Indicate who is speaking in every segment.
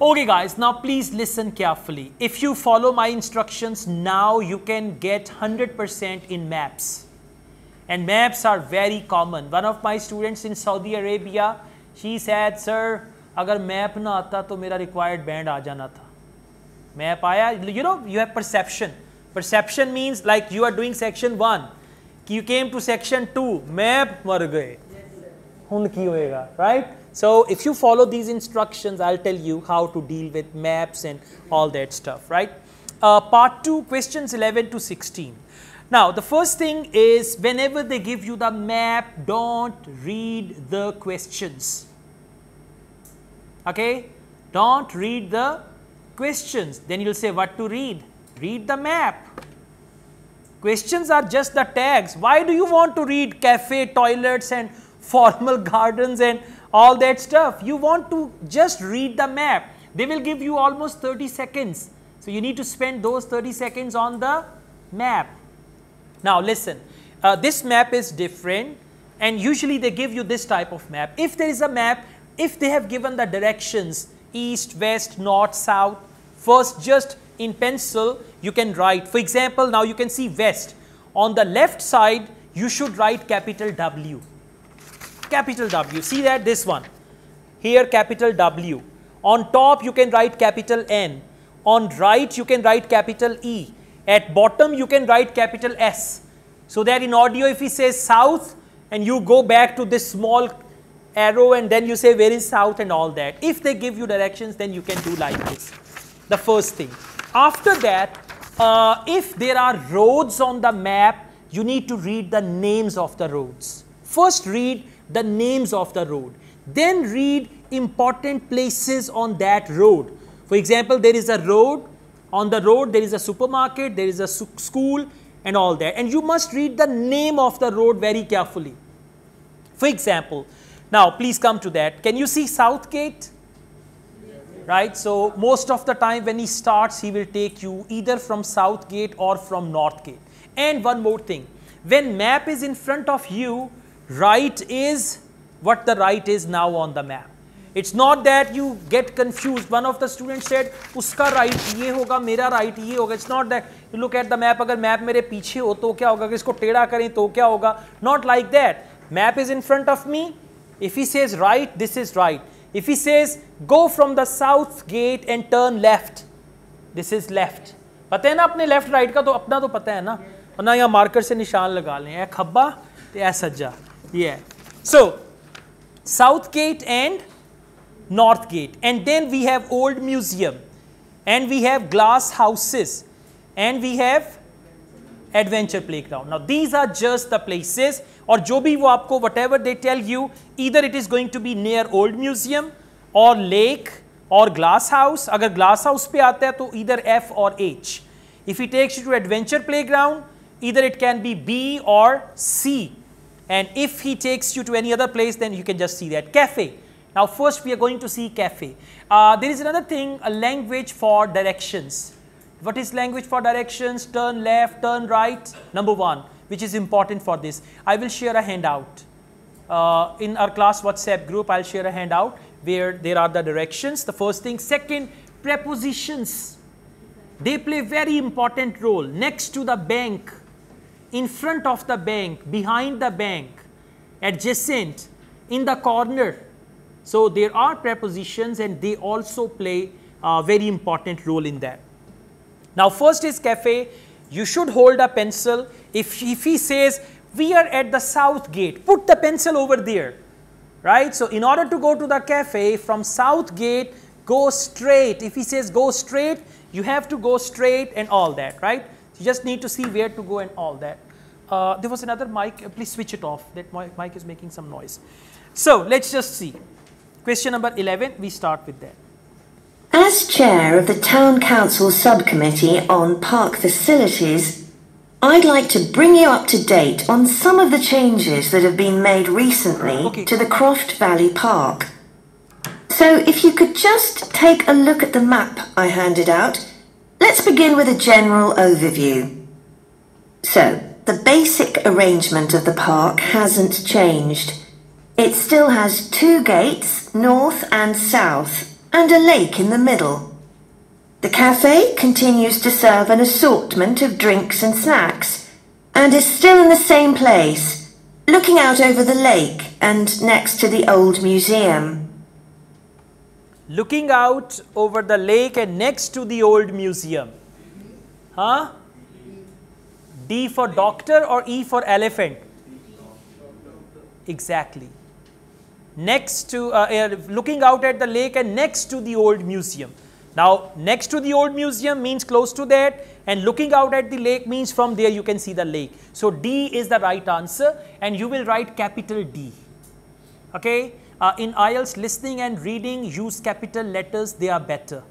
Speaker 1: Okay guys, now please listen carefully. If you follow my instructions now, you can get 100% in maps. And maps are very common. One of my students in Saudi Arabia, she said, sir, agar map na aata to mera required band aa jana tha. Map aaya, you know, you have perception. Perception means like you are doing section 1. You came to section 2, map mar gaye. Hun ki hoega, right? So if you follow these instructions i'll tell you how to deal with maps and all that stuff right? Uh, part 2 questions 11 to 16 now the first thing is whenever they give you the map don't read the questions. Okay? Don't read the questions. Then you'll say what to read. Read the map. Questions are just the tags. Why do you want to read cafe toilets and formal gardens and all that stuff you want to just read the map they will give you almost 30 seconds so you need to spend those 30 seconds on the map now listen uh, this map is different and usually they give you this type of map if there is a map if they have given the directions east, west, north, south, first just in pencil you can write. For example, now you can see west. On the left side, you should write capital W. Capital W. See that? This one. Here, capital W. On top, you can write capital N. On right, you can write capital E. At bottom, you can write capital S. So that in audio, if he says south, and you go back to this small arrow and then you say where is south and all that. If they give you directions, then you can do like this. The first thing. After that, uh, if there are roads on the map, you need to read the names of the roads. First read the names of the road. Then read important places on that road. For example, there is a road. On the road, there is a supermarket, there is a school and all that. And you must read the name of the road very carefully. For example, now, please come to that. Can you see Southgate? Right, so most of the time when he starts, he will take you either from Southgate or from Northgate. And one more thing, when map is in front of you, right is what the right is now on the map. It's not that you get confused. One of the students said, uska right ye hoga, mera right ye hoga. It's not that you look at the map, agar map mere piche ho to kya hoga, isko teda kare to kya hoga. Not like that. Map is in front of me, if he says right, this is right. If he says go from the south gate and turn left, this is left. पता है ना अपने left right का तो अपना तो पता है ना वरना यहाँ मार्कर से निशान लगा लें ए खब्बा तो सज्जा ये है सो south gate and north gate and then we have old museum and we have glass houses and we have adventure playground now these are just the places और जो भी वो आपको what ever they tell you इधर it is going to be near old museum और lake और glass house अगर glass house पे आता है तो इधर एफ और H if you takes you to adventure play ground इधर इट कैन बी बी और सी and if he takes you to any other place then you can just see that cafe now first we are going to see cafe uh, there is another thing a language for directions what is language for directions turn left turn right number one which is important for this. I will share a handout. Uh, in our class WhatsApp group, I'll share a handout where there are the directions. The first thing. Second, prepositions. They play very important role next to the bank, in front of the bank, behind the bank, adjacent, in the corner. So there are prepositions and they also play a very important role in that. Now first is cafe. You should hold a pencil if, if he says, we are at the south gate, put the pencil over there, right? So in order to go to the cafe from south gate, go straight. If he says go straight, you have to go straight and all that, right? You just need to see where to go and all that. Uh, there was another mic, uh, please switch it off. That mic is making some noise. So let's just see. Question number 11, we start with that.
Speaker 2: As chair of the Town Council Subcommittee on Park Facilities, I'd like to bring you up to date on some of the changes that have been made recently okay. to the Croft Valley Park. So if you could just take a look at the map I handed out, let's begin with a general overview. So, the basic arrangement of the park hasn't changed. It still has two gates, north and south. and a lake in the middle. The cafe continues to serve an assortment of drinks and snacks and is still in the same place, looking out over the lake and next to the old museum.
Speaker 1: Looking out over the lake and next to the old museum. Huh? D for doctor or E for elephant? Exactly. Next to, uh, uh, looking out at the lake and next to the old museum. Now, next to the old museum means close to that and looking out at the lake means from there you can see the lake. So, D is the right answer and you will write capital D. Okay? Uh, in IELTS, listening and reading use capital letters, they are better.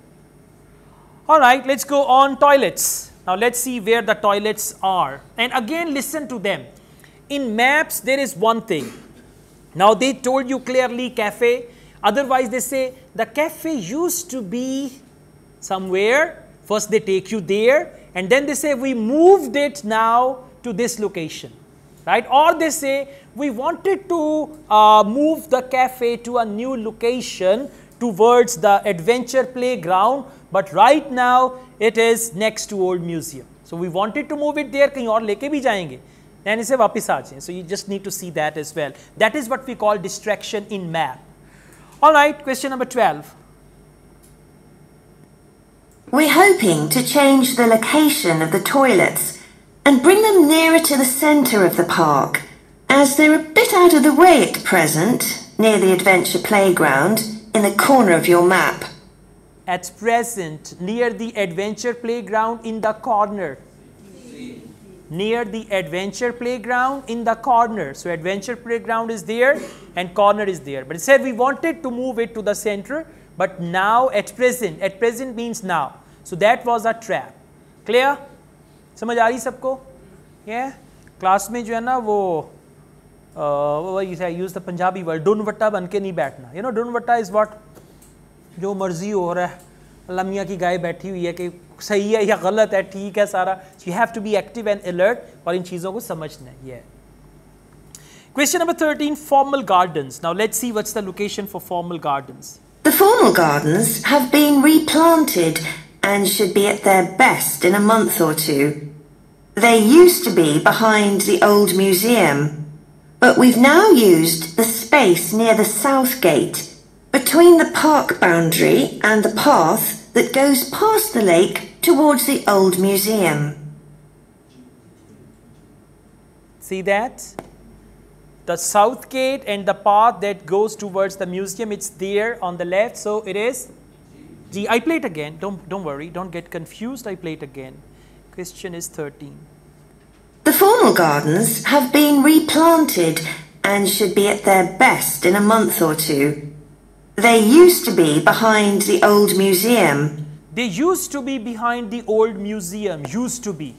Speaker 1: All right, let's go on toilets. Now, let's see where the toilets are. And again, listen to them. In maps, there is one thing. Now, they told you clearly cafe. Otherwise, they say the cafe used to be somewhere. First, they take you there. And then they say, we moved it now to this location. Right? Or they say, we wanted to uh, move the cafe to a new location towards the adventure playground but right now it is next to old museum. So we wanted to move it there कहीं और लेके भी जाएंगे then इसे वापस आ जाए so you just need to see that as well that is what we call distraction in map all right question number 12
Speaker 2: We're hoping to change the location of the toilets and bring them nearer to the centre of the park, as they're a bit out of the way at present, near the adventure playground, in the corner of your map
Speaker 1: at present near the adventure playground in the corner. Near the adventure playground in the corner. So, adventure playground is there and corner is there. But it said we wanted to move it to the center, but now at present, at present means now. So, that was a trap. Clear? समझ आ रही सबको ये class में जो है ना वो वो यूज़ द पंजाबी वर्ड डुन वट्टा बन के नहीं बैठना यू नो डुन वट्टा इज़ व्हाट जो मर्ज़ी हो रहा है अल्लाह मियाँ की गाय बैठी हुई है कि सही है या गलत है ठीक है सारा you have to be active and alert और इन चीज़ों को समझना है ये Question number 13 Formal gardens. Now let's see what's the location for formal gardens.
Speaker 2: The formal gardens have been replanted and should be at their best in a month or two. They used to be behind the old museum, but we've now used the space near the south gate between the park boundary and the path that goes past the lake towards the old museum.
Speaker 1: See that? The south gate and the path that goes towards the museum, it's there on the left. So it is G. I play it again. Don't, don't worry. Don't get confused. I play it again. Question is 13.
Speaker 2: The formal gardens have been replanted and should be at their best in a month or two. They used to be behind the old museum.
Speaker 1: They used to be behind the old museum, used to be.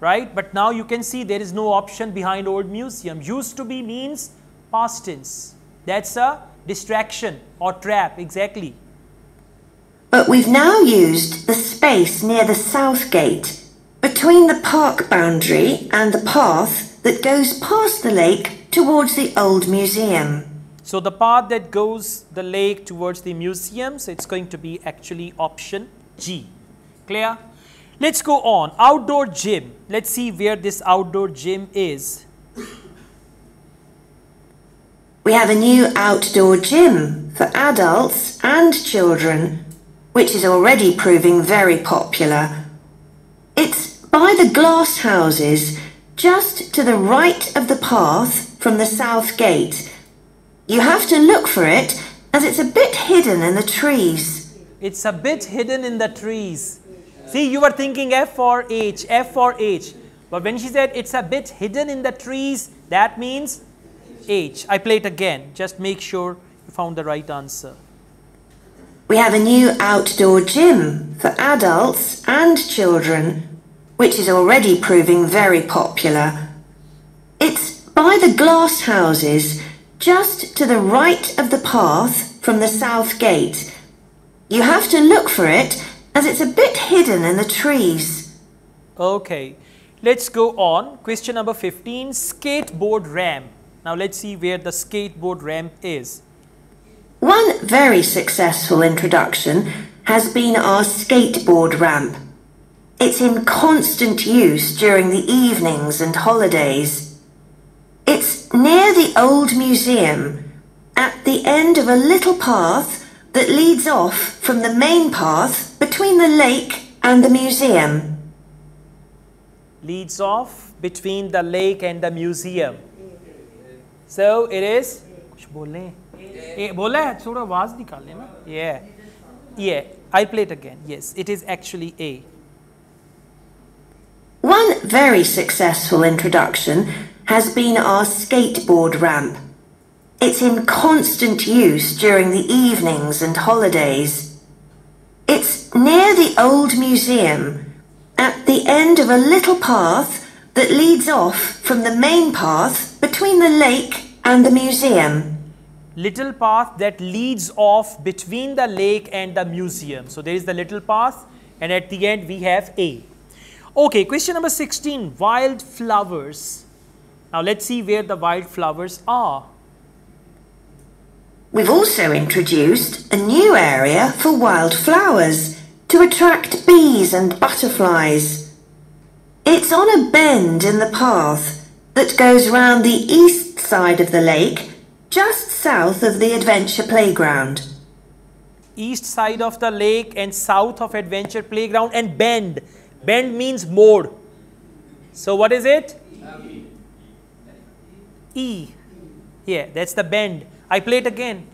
Speaker 1: Right? But now you can see there is no option behind old museum. Used to be means past tense. That's a distraction or trap, exactly.
Speaker 2: But we've now used the space near the south gate, between the park boundary and the path that goes past the lake towards the old museum.
Speaker 1: So the path that goes the lake towards the museum, so it's going to be actually option G. Clear? Let's go on. Outdoor gym. Let's see where this outdoor gym is.
Speaker 2: We have a new outdoor gym for adults and children, which is already proving very popular. By the glass houses, just to the right of the path from the south gate you have to look for it as it's a bit hidden in the trees.
Speaker 1: It's a bit hidden in the trees. See, you were thinking F for H, F for H. But when she said it's a bit hidden in the trees, that means H. I play it again. Just make sure you found the right answer.
Speaker 2: We have a new outdoor gym for adults and children, which is already proving very popular. It's by the glass houses just to the right of the path from the south gate. You have to look for it as it's a bit hidden in the trees.
Speaker 1: Okay, let's go on. Question number 15 skateboard ramp. Now let's see where the skateboard ramp is.
Speaker 2: One very successful introduction has been our skateboard ramp. It's in constant use during the evenings and holidays. It's near the old museum, at the end of a little path that leads off from the main path between the lake and the museum.
Speaker 1: Leads off between the lake and the museum. So it is कुछ बोल रहे हैं ए बोला है थोड़ा आवाज निकालें ना yeah yeah I'll play it again yes it is actually A
Speaker 2: One very successful introduction has been our skateboard ramp. It's in constant use during the evenings and holidays. It's near the old museum, at the end of a little path that leads off from the main path between the lake and the museum.
Speaker 1: little path that leads off between the lake and the museum. So there is the little path and at the end we have A. Okay, question number 16, wildflowers. Now let's see where the wildflowers are.
Speaker 2: We've also introduced a new area for wildflowers to attract bees and butterflies. It's on a bend in the path that goes round the east side of the lake, just south of the adventure playground.
Speaker 1: East side of the lake and south of adventure playground and bend. Bend means mode. So what is it? E. Yeah, that's the bend. I play it again.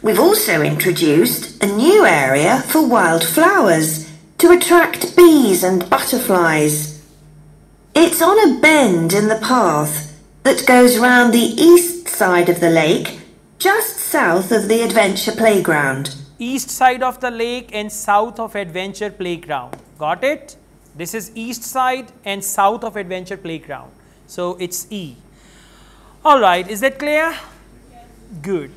Speaker 2: We've also introduced a new area for wildflowers to attract bees and butterflies. It's on a bend in the path that goes round the east side of the lake, just south of the adventure playground.
Speaker 1: East side of the lake and south of adventure playground. Got it? This is east side and south of adventure playground. So it's E. All right, is that clear? Good.